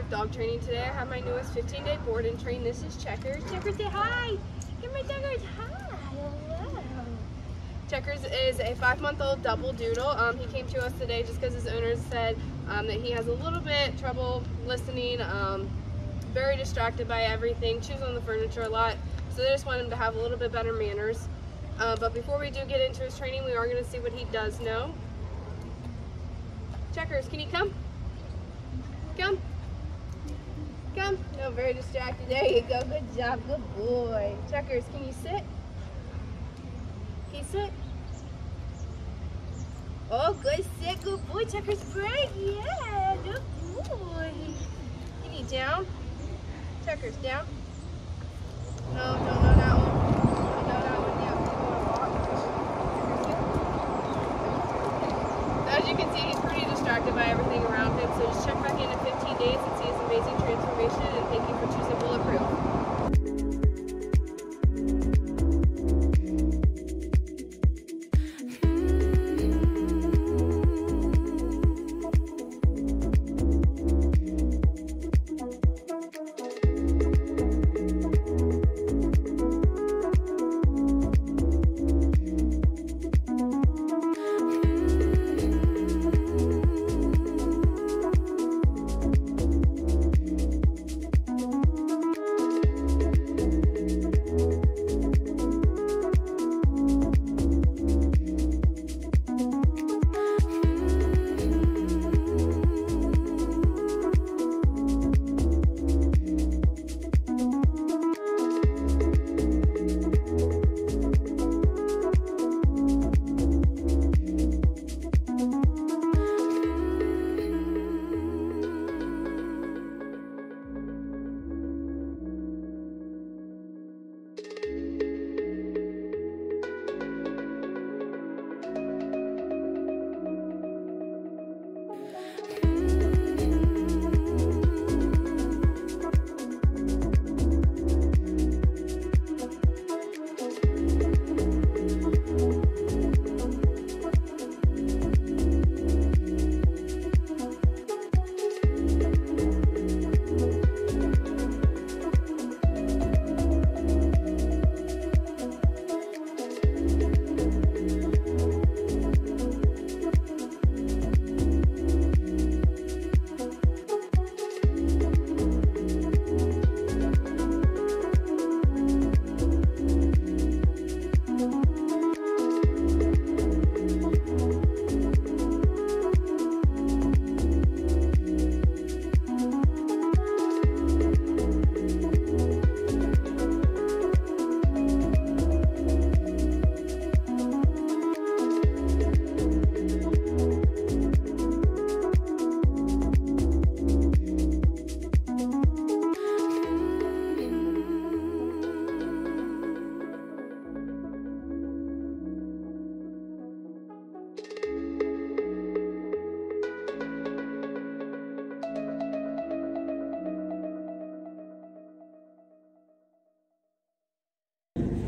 dog training today. I have my newest 15 day board and train. This is Checkers. Checkers, say hi. Give my Checkers hi. Hello. Checkers is a five month old double doodle. Um, he came to us today just because his owners said um, that he has a little bit trouble listening, um, very distracted by everything, chews on the furniture a lot. So they just want him to have a little bit better manners. Uh, but before we do get into his training, we are going to see what he does know. Checkers, can you come? Come. Come. No, very distracted. There you go. Good job. Good boy. Checkers, can you sit? Can you sit? Oh, good sit. Good boy. Checkers, break. Yeah. Good boy. Can you down? Checkers, down. No, no, no, that one. No, that one. Yeah. As you can see, he's pretty distracted by everything around him. So just check back in in 15 and see his amazing transformation. And thank you for choosing Bulletproof.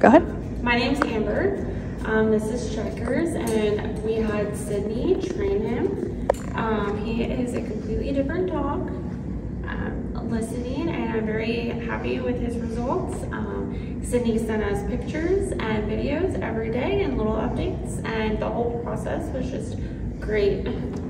Go ahead. My name's Amber. Um, this is Checkers, and we had Sydney train him. Um, he is a completely different dog, um, listening, and I'm very happy with his results. Um, Sydney sent us pictures and videos every day and little updates, and the whole process was just great.